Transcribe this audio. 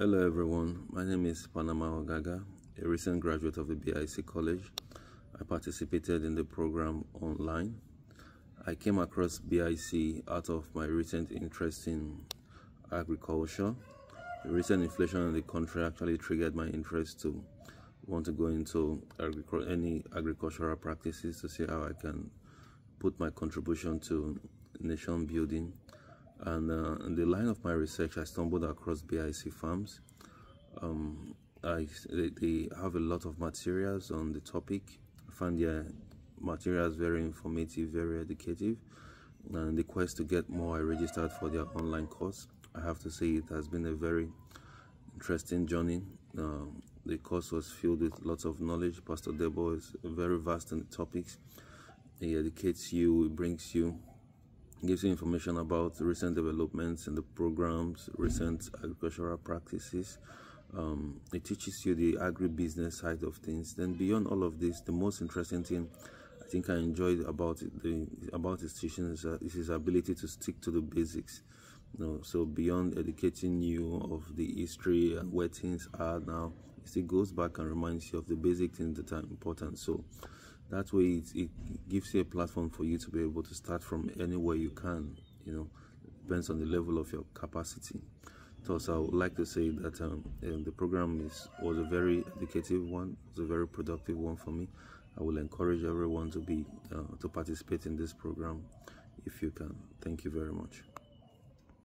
Hello everyone, my name is Panama Ogaga, a recent graduate of the BIC College. I participated in the program online. I came across BIC out of my recent interest in agriculture. The recent inflation in the country actually triggered my interest to want to go into any agricultural practices to see how I can put my contribution to nation building and uh, in the line of my research, I stumbled across BIC farms. Um, I, they, they, have a lot of materials on the topic. I find their materials very informative, very educative. And the quest to get more, I registered for their online course. I have to say it has been a very interesting journey. Um, the course was filled with lots of knowledge. Pastor Debo is very vast in the topics. He educates you, he brings you gives you information about recent developments in the programs, recent agricultural practices. Um, it teaches you the agribusiness side of things. Then beyond all of this, the most interesting thing I think I enjoyed about it, the about his teaching is, uh, is his ability to stick to the basics. You know, so beyond educating you of the history and where things are now, it goes back and reminds you of the basic things that are important. So that way it, it gives you a platform for you to be able to start from anywhere you can you know depends on the level of your capacity. So, i would like to say that um, the program is was a very educative one it was a very productive one for me. I will encourage everyone to be uh, to participate in this program if you can. Thank you very much